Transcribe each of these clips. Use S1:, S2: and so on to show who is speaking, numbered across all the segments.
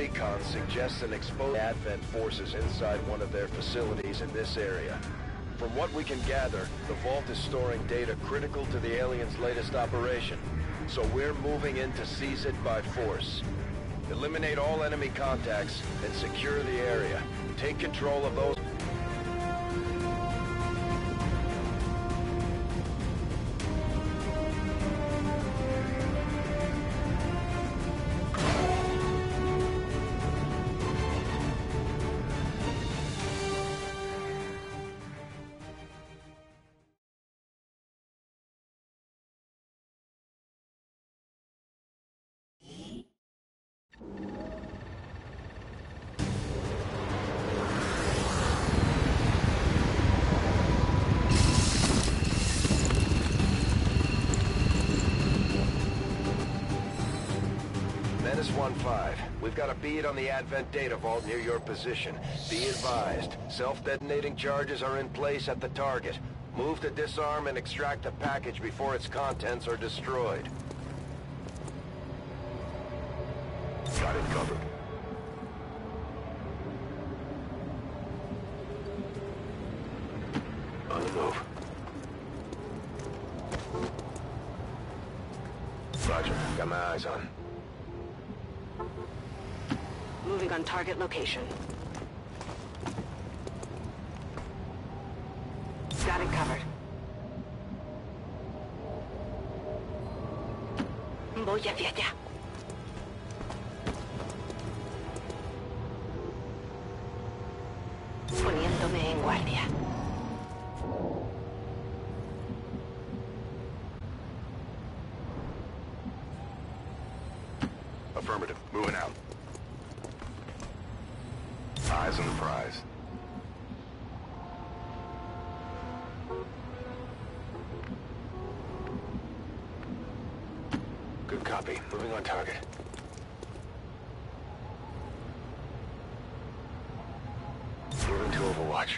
S1: recon suggests an exposed Advent forces inside one of their facilities in this area. From what we can gather, the Vault is storing data critical to the aliens' latest operation. So we're moving in to seize it by force. Eliminate all enemy contacts and secure the area. Take control of those... 1-5. We've got a bead on the Advent data vault near your position. Be advised, self-detonating charges are in place at the target. Move to disarm and extract the package before its contents are destroyed. Got it covered.
S2: Target location. Got it covered. Voy hacia allá. Poniéndome en guardia.
S3: Affirmative. Moving out. Eyes on the prize.
S1: Good copy. Moving on target. Moving to Overwatch.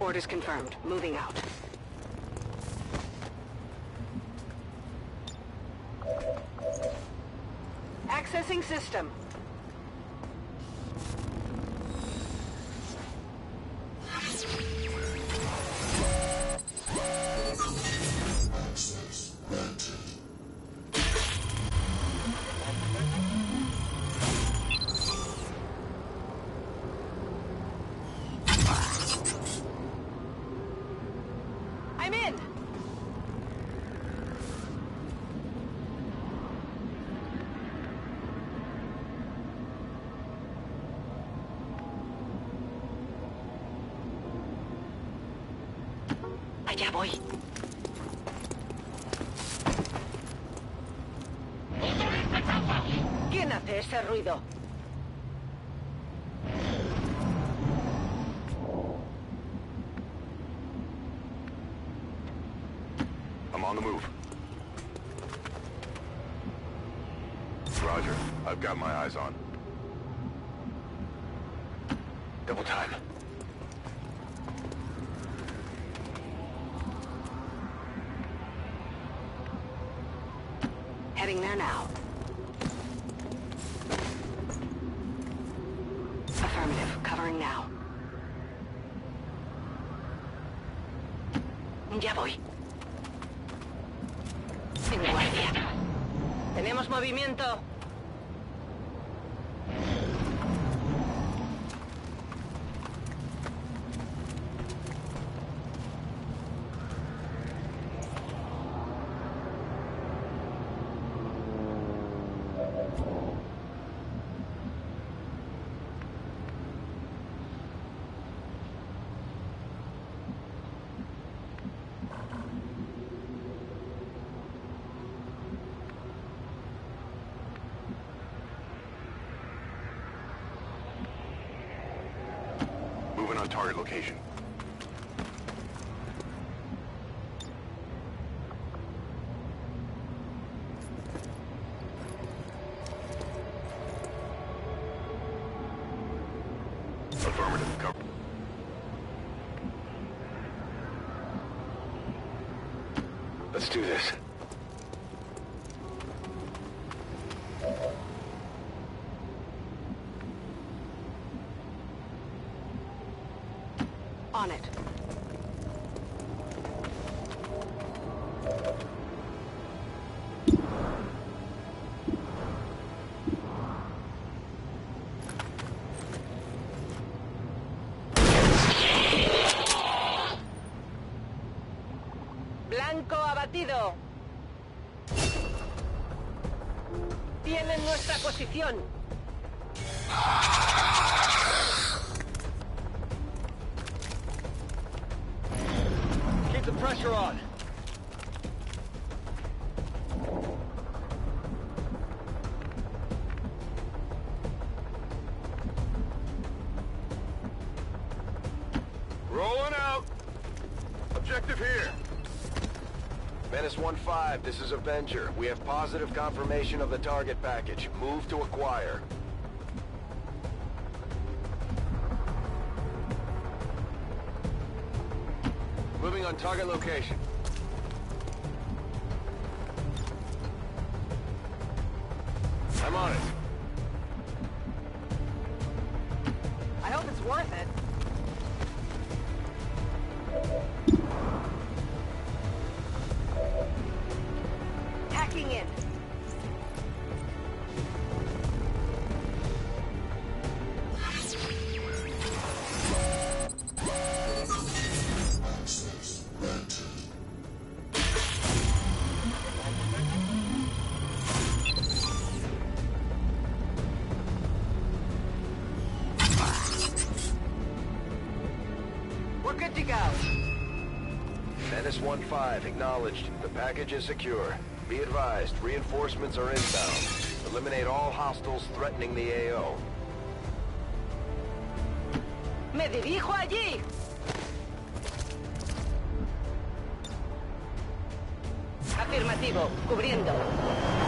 S2: Orders confirmed. Moving out. Accessing system. Allá voy. ¿Quién hace ese ruido?
S3: I'm on the move. Roger. I've got my eyes on.
S1: Double time.
S2: There now. Affirmative. Covering now. Ya voy. En guardia. Tenemos movimiento.
S3: Moving on target location.
S1: Let's do this.
S2: On it. Blanco abatido. Tienen nuestra posición.
S1: The pressure on. Rolling out. Objective here. Menace 1-5, this is Avenger. We have positive confirmation of the target package. Move to acquire. Moving on target location. I'm on it.
S2: I hope it's worth it.
S1: 615 acknowledged. The package is secure. Be advised, reinforcements are inbound. Eliminate all hostiles threatening the AO.
S2: Me dirijo allí. Afirmativo, cubriendo.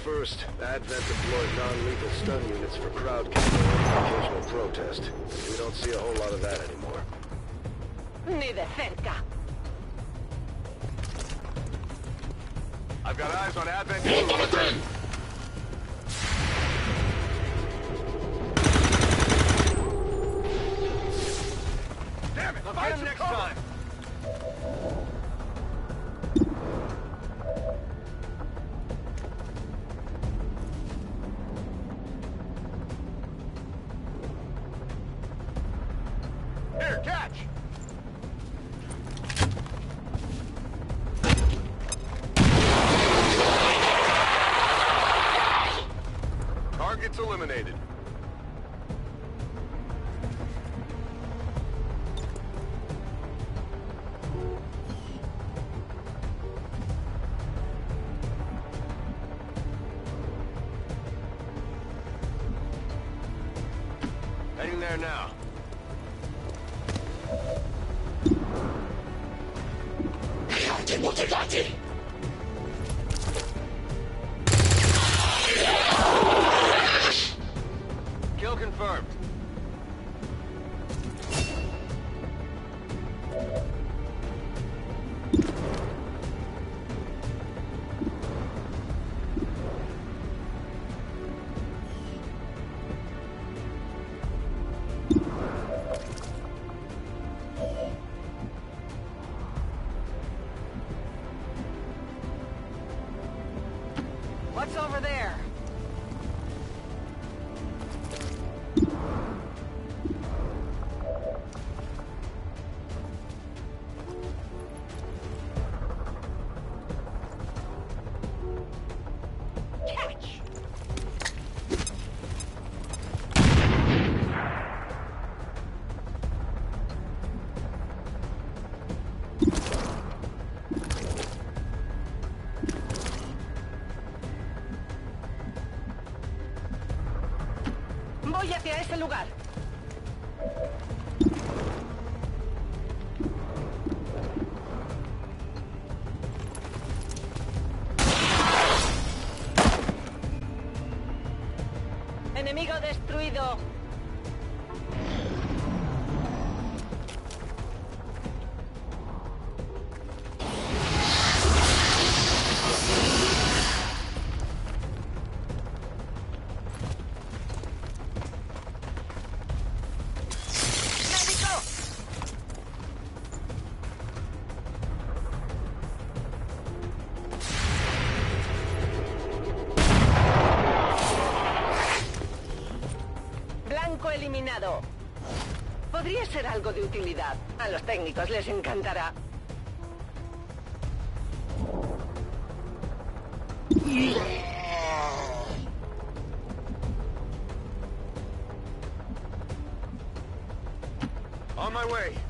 S1: First, Advent deployed non-lethal stun units for crowd control and occasional protest. We don't see a whole lot of that anymore.
S2: Ni de cerca.
S3: I've got eyes on Advent. Damn it!
S1: Get him next time!
S3: Targets eliminated.
S1: Heading there now. Confirmed.
S2: Lugar. Podría ser algo de utilidad. A los técnicos les encantará.
S3: On my way.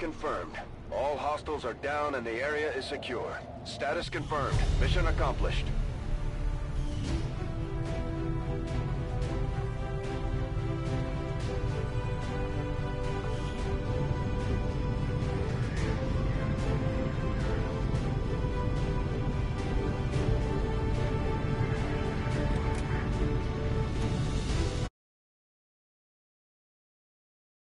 S1: Confirmed. All hostiles are down and the area is secure. Status confirmed. Mission accomplished.